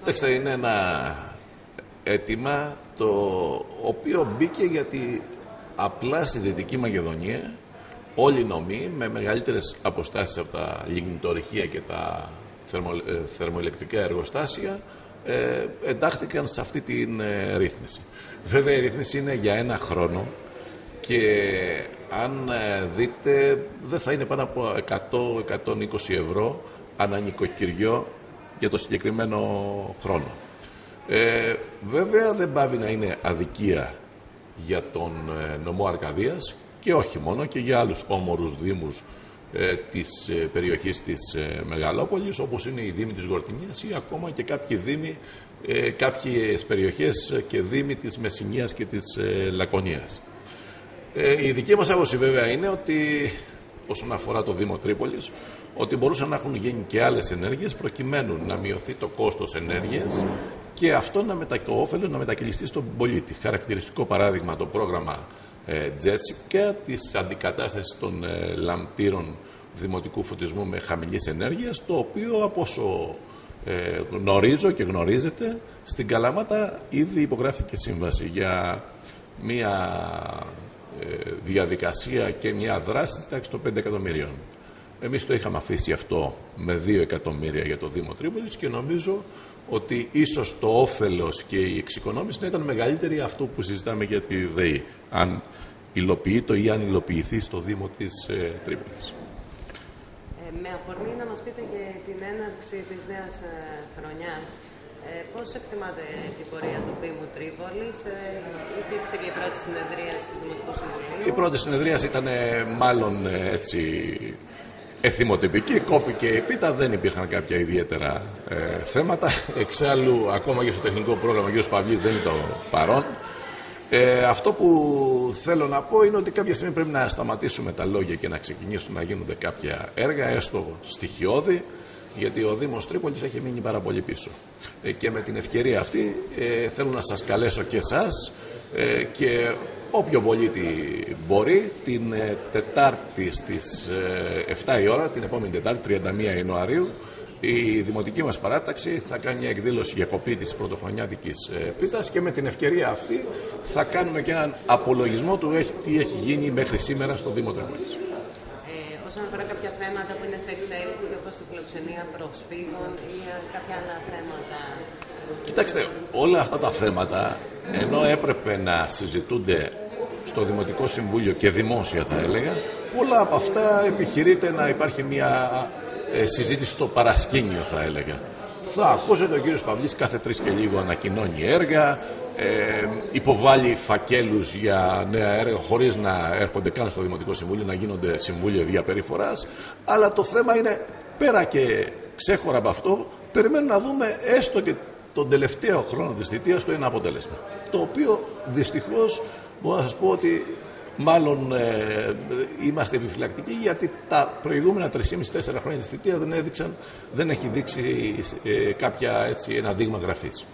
Κοιτάξτε, είναι ένα αίτημα το οποίο μπήκε γιατί απλά στη Δυτική Μακεδονία όλοι οι νομοί με μεγαλύτερες αποστάσεις από τα λιγνητορυχεία και τα θερμο, ε, θερμοελεκτρικά εργοστάσια ε, εντάχθηκαν σε αυτή την ε, ρύθμιση. Βέβαια η ρύθμιση είναι για ένα χρόνο και αν ε, δείτε δεν θα είναι πάνω από 100-120 ευρώ ανά νοικοκυριό για το συγκεκριμένο χρόνο. Ε, βέβαια δεν πάβει να είναι αδικία για τον ε, νομό Αρκαδίας και όχι μόνο και για άλλους όμορους δήμους ε, της ε, περιοχής της ε, Μεγαλόπολης όπως είναι η Δήμη της Γορτινίας ή ακόμα και κάποιοι δήμοι, ε, κάποιες περιοχές και δήμοι της Μεσσηνίας και της ε, Λακωνίας. Ε, η δική μας άποψη βέβαια είναι ότι όσον αφορά το Δήμο Τρίπολης ότι μπορούσαν να έχουν γίνει και άλλες ενέργειες προκειμένου να μειωθεί το κόστος ενέργειας και αυτό να μετα... το όφελος να μετακυλιστεί στον πολίτη. Χαρακτηριστικό παράδειγμα το πρόγραμμα ε, Τζέσικα της αντικατάστασης των ε, λαμπτήρων δημοτικού φωτισμού με χαμηλής ενέργειας το οποίο από όσο ε, γνωρίζω και γνωρίζετε στην Καλαμάτα ήδη υπογράφηκε σύμβαση για μια ε, διαδικασία και μια δράση στη τάξη των 5 εκατομμυρίων. Εμείς το είχαμε αφήσει αυτό με 2 εκατομμύρια για το Δήμο Τρίπολης και νομίζω ότι ίσως το όφελος και η εξοικονόμηση να ήταν μεγαλύτερη αυτό που συζητάμε για τη ΔΕΗ, αν υλοποιείται ή αν υλοποιηθεί στο Δήμο της ε, Τρίπολης. Ε, με αφορμή να μας πείτε και την έναρξη της νέας ε, χρονιάς, ε, πώς εκτιμάτε την πορεία του Δήμου Τρίπολης, ε, υπήρξε και η πρώτη συνεδρία του Δημοτικού Συμβουλίου; Η πρώτη συνεδρία ήταν ε, μάλλον ε, έτσι εθιμοτυπική, κόπηκε η πίτα, δεν υπήρχαν κάποια ιδιαίτερα ε, θέματα. Εξάλλου, ακόμα και στο τεχνικό πρόγραμμα, ο κ. Παυλής δεν είναι το παρόν. Ε, αυτό που θέλω να πω είναι ότι κάποια στιγμή πρέπει να σταματήσουμε τα λόγια και να ξεκινήσουν να γίνονται κάποια έργα, έστω στοιχειώδη, γιατί ο Δήμος Τρίπολης έχει μείνει πάρα πολύ πίσω. Ε, και με την ευκαιρία αυτή ε, θέλω να σας καλέσω και εσάς ε, και όποιο πολίτη μπορεί την ε, Τετάρτη στις ε, 7 η ώρα, την επόμενη Τετάρτη 31 Ιανουαρίου η δημοτική μας παράταξη θα κάνει μια εκδήλωση για κοπή της πρωτοχρονιάτικης ε, πίτας και με την ευκαιρία αυτή θα κάνουμε και έναν απολογισμό του έχει- τι έχει γίνει μέχρι σήμερα στο Δήμο Τρεμόνης. Ε, όσον αφορά κάποια θέματα που είναι σε εξέλιξη, όπως η φιλοξενία προσφύγων ή ε, κάποια άλλα θέματα. Κοιτάξτε, όλα αυτά τα θέματα, ενώ έπρεπε να συζητούνται στο Δημοτικό Συμβούλιο και δημόσια θα έλεγα, πολλά από αυτά επιχειρείται να υπάρχει μια ε, συζήτηση στο παρασκήνιο θα έλεγα. Θα ακούσετε ο κύριος Παυλής κάθε τρεις και λίγο ανακοινώνει έργα, ε, υποβάλλει φακέλους για νέα έργα χωρίς να έρχονται καν στο Δημοτικό Συμβούλιο, να γίνονται συμβούλια διαπεριφοράς, αλλά το θέμα είναι πέρα και ξέχωρα από αυτό, περιμένουμε να δούμε έστω και τον τελευταίο χρόνο της θητείας του ένα αποτέλεσμα. Το οποίο δυστυχώς μπορώ να σας πω ότι μάλλον ε, είμαστε επιφυλακτικοί γιατί τα προηγούμενα 3,5-4 χρόνια της θητείας δεν έδειξαν, δεν έχει δείξει ε, κάποια έτσι, ένα δείγμα γραφής.